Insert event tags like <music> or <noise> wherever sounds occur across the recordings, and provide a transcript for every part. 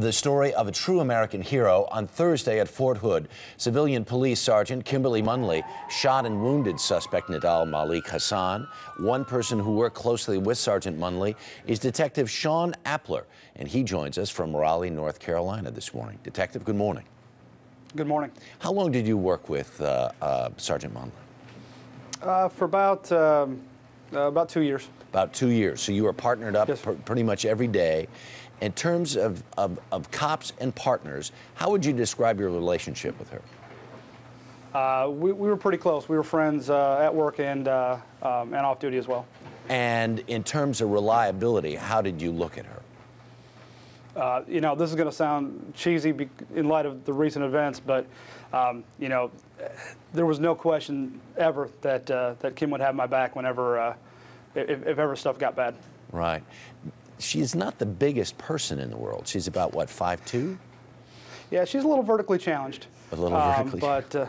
the story of a true American hero on Thursday at Fort Hood. Civilian Police Sergeant Kimberly Munley shot and wounded suspect Nidal Malik Hasan. One person who worked closely with Sergeant Munley is Detective Shaun Appler, and he joins us from Raleigh, North Carolina this morning. Detective, good morning. Good morning. How long did you work with uh, uh, Sergeant Munley? Uh, for about um, uh, about two years. About two years. So you were partnered up Yes. pr- pretty much every day. In terms of, of, of cops and partners, how would you describe your relationship with her? Uh, we, we were pretty close. We were friends uh, at work and uh, um, and off duty as well. And in terms of reliability, how did you look at her? Uh, you know, this is going to sound cheesy be- in light of the recent events, but um, you know, there was no question ever that uh, that Kim would have my back whenever uh, if, if ever stuff got bad. Right. She's not the biggest person in the world. She's about, what, five two? Yeah, she's a little vertically challenged. A little Um, vertically but uh,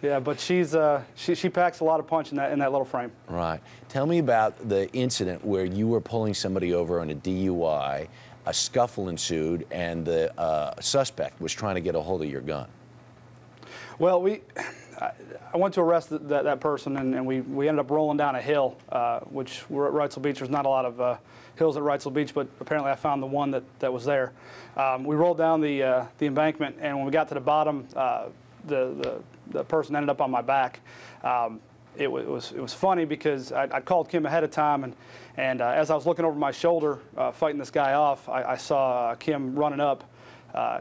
yeah, but she's uh, she, she packs a lot of punch in that in that little frame. Right. Tell me about the incident where you were pulling somebody over on a DUI, a scuffle ensued, and the uh, suspect was trying to get a hold of your gun. Well, we, I, I went to arrest th- that, that person, and, and we, we ended up rolling down a hill, uh, which we're at Wrightsville Beach. There's not a lot of uh, hills at Wrightsville Beach, but apparently I found the one that, that was there. Um, we rolled down the, uh, the embankment, and when we got to the bottom, uh, the, the, the person ended up on my back. Um, it, it was, it was funny because I, I called Kim ahead of time, and, and uh, as I was looking over my shoulder, uh, fighting this guy off, I, I saw Kim running up.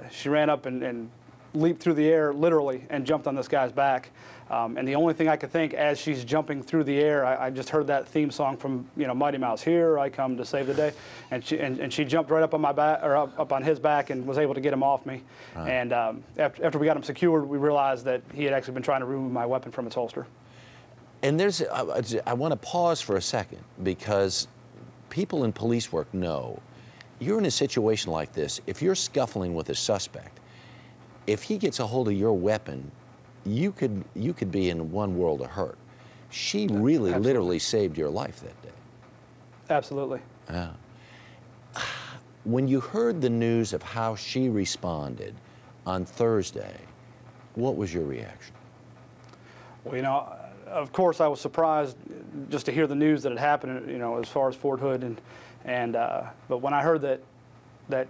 She ran up and, and leaped through the air literally and jumped on this guy's back. Um, and the only thing I could think as she's jumping through the air, I, I just heard that theme song from you know Mighty Mouse. Here I come to save the day, and she and, and she jumped right up on my back or up, up on his back and was able to get him off me. And um, after, after we got him secured, we realized that he had actually been trying to remove my weapon from its holster. And there's, I, I want to pause for a second because people in police work know you're in a situation like this. If you're scuffling with a suspect, if he gets a hold of your weapon, you could you could be in one world of hurt. She really, absolutely. literally saved your life that day. Absolutely. Yeah. <sighs> When you heard the news of how she responded on Thursday, what was your reaction? Well, you know, of course, I was surprised just to hear the news that had happened. You know, as far as Fort Hood and and uh, but when I heard that that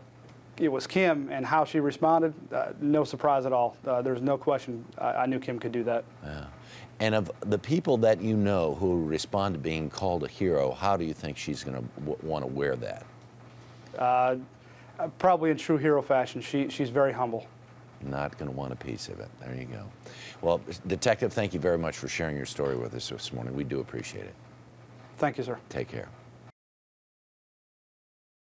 it was Kim and how she responded, uh, no surprise at all. Uh, there's no question. I, I knew Kim could do that. Yeah. And of the people that you know who respond to being called a hero, how do you think she's going to w- want to wear that? Uh, probably in true hero fashion. She she's very humble. Not going to want a piece of it. There you go. Well, Detective, thank you very much for sharing your story with us this morning. We do appreciate it. Thank you, sir. Take care.